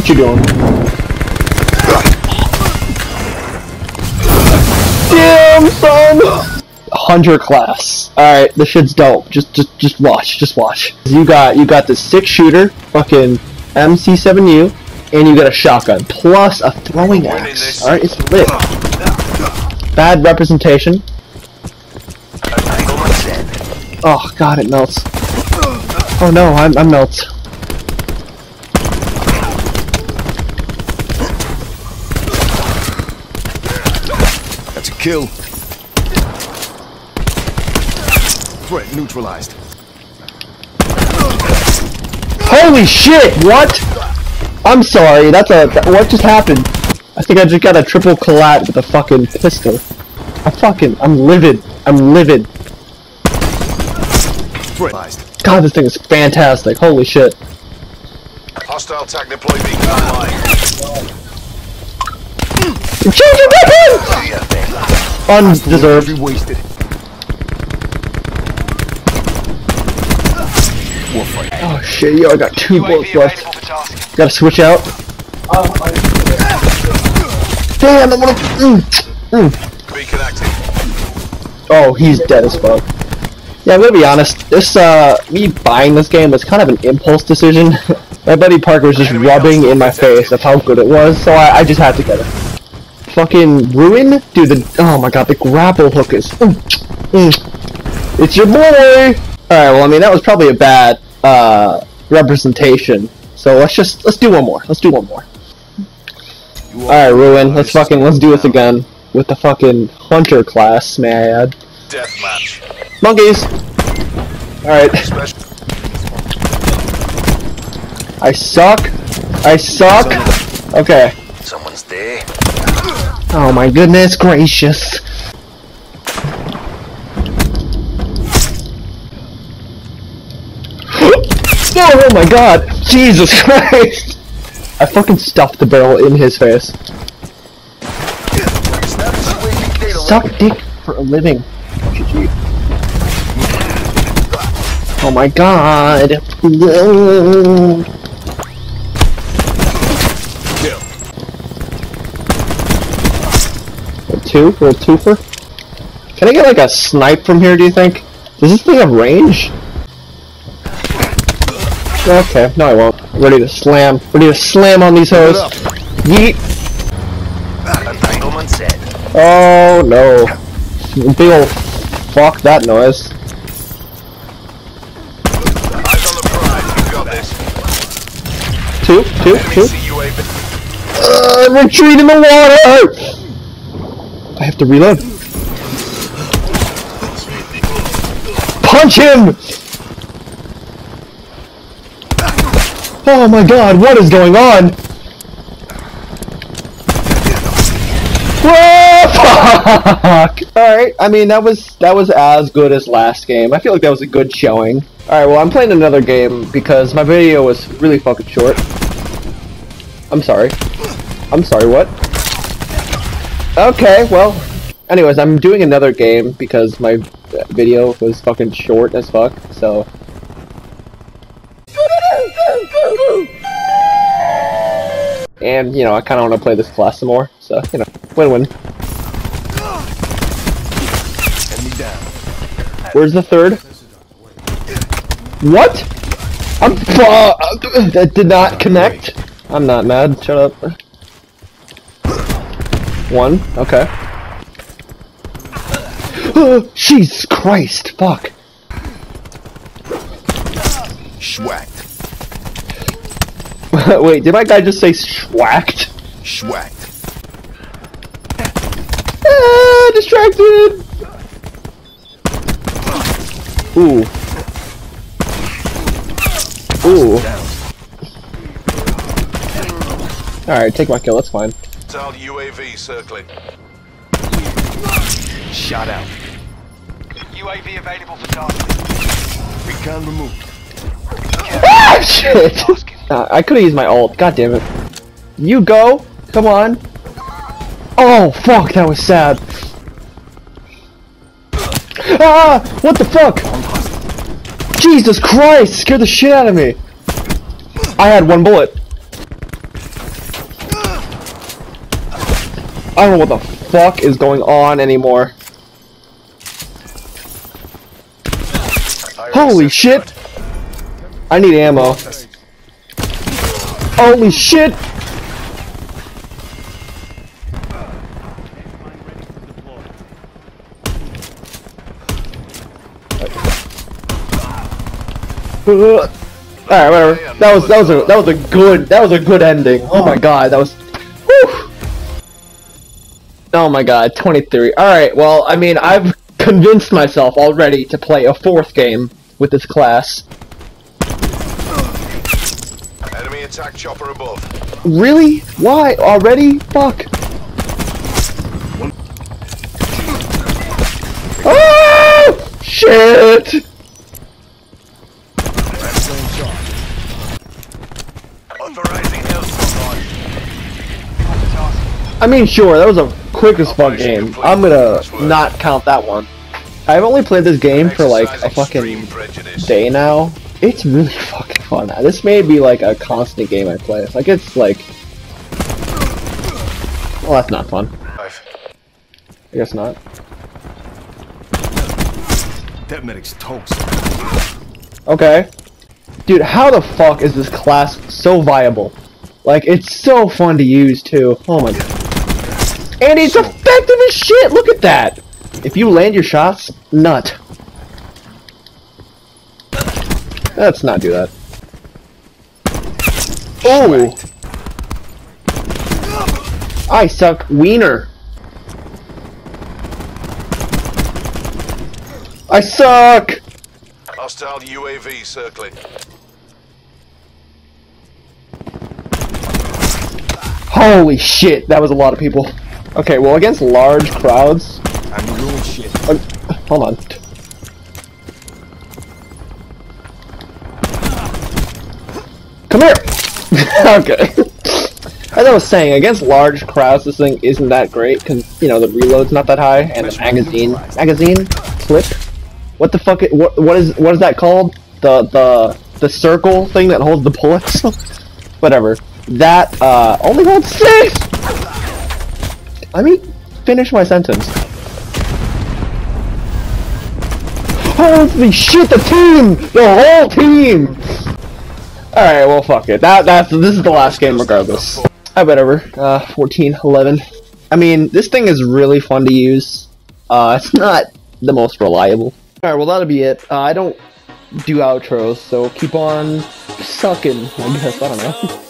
What you doing? Damn, son! Hunter class. Alright, this shit's dope. Just just just watch, just watch. You got you got the six shooter, fucking MC7U, and you got a shotgun, plus a throwing axe. Alright, it's lit. Bad representation. Oh god, it melts. Oh no, I'm, I'm melts. Kill. Threat neutralized. Holy shit! What? I'm sorry. That's a. That, what just happened? I think I just got a triple collat with a fucking pistol. I fucking. I'm livid. I'm livid. Threat. God, this thing is fantastic. Holy shit. Hostile tag deploy beacon online. Change your weapon! Undeserved. Wasted. Oh shit, yo, I got two bullets left. Gotta switch out. Damn, I wanna. Mm, mm. Oh, he's dead as fuck. Yeah, I'm gonna be honest. This, uh, me buying this game was kind of an impulse decision. my buddy Parker was just rubbing in my face of how good it was, so I, I just had to get it. Fucking Ruin? Dude, the, oh my god, the grapple hook is... Mm, mm. It's your boy! Alright, well, I mean, that was probably a bad, uh, representation. So let's just, let's do one more. Let's do one more. Alright, Ruin, let's fucking, let's do this again. With the fucking Hunter class, may I add. Deathmatch. Monkeys! Alright, I suck. I suck. Okay. Someone's there. Oh my goodness gracious. Oh, oh my god! Jesus Christ! I fucking stuffed the barrel in his face. Suck dick for a living. Oh my god. A two? A little twofer? Can I get like a snipe from here, do you think? Does this thing have range? Okay, no I won't. Ready to slam. Ready to slam on these hoes. Yeet! Oh no. Big ol' fuck that noise. Eyes on the prize. You got this. Two, two, two. Uh, retreat in the water! I have to reload. Punch him! Oh my god, what is going on? Fuck! Alright, I mean, that was, that was as good as last game. I feel like that was a good showing. Alright, well, I'm playing another game because my video was really fucking short. I'm sorry. I'm sorry, what? Okay, well, anyways, I'm doing another game because my video was fucking short as fuck, so... And, you know, I kinda wanna play this class some more, so, you know, win-win. Where's the third? What? I'm fu- that did not connect. I'm not mad. Shut up. One. Okay. Jesus Christ! Fuck. Schwacked. Wait, did my guy just say schwacked? Schwacked. Ah, distracted. Ooh. Ooh. Alright, take my kill, that's fine. Hostile UAV circling. Shot out. UAV available for tasking. Recon removed. Ah, shit! Uh, I could've used my ult, god damn it. You go! Come on! Oh, fuck, that was sad. Ah! What the fuck? Jesus Christ! Scared the shit out of me! I had one bullet. I don't know what the fuck is going on anymore. Holy shit! I need ammo. Holy shit! Uh, alright, whatever. That was that was a that was a good that was a good ending. Oh my god, that was. Oh my god, 23. Alright, well, I mean, I've convinced myself already to play a fourth game with this class. Enemy attack chopper above. Really? Why? Already? Fuck. Oh! Shit! Authorizing hellstorm launch. Task. I mean, sure, that was a quick as fuck game. I'm gonna not count that one. I've only played this game for like a fucking day now. It's really fucking fun. This may be like a constant game I play. Like it's like, well, that's not fun. I guess not. That medic's toast. Okay, dude, how the fuck is this class so viable? Like it's so fun to use too. Oh my god. And it's effective as shit. Look at that. If you land your shots, nut. Let's not do that. Oh! I suck wiener. I suck! Hostile UAV circling. Holy shit, that was a lot of people. Okay, well against large crowds, I'm doing shit. uh, hold on. Come here! okay. As I was saying, against large crowds, this thing isn't that great, because, you know, the reload's not that high, and the magazine, magazine clip? What the fuck, i- what, what is, what is that called? The, the, the circle thing that holds the bullets? Whatever. That, uh, only holds six! Let me finish my sentence. Holy shit, the team! The whole team! Alright, well fuck it. That that's this is the last game regardless. I whatever. Uh 14, 11. I mean, this thing is really fun to use. Uh it's not the most reliable. Alright, well that'll be it. Uh, I don't do outros, so keep on sucking, I guess, I don't know.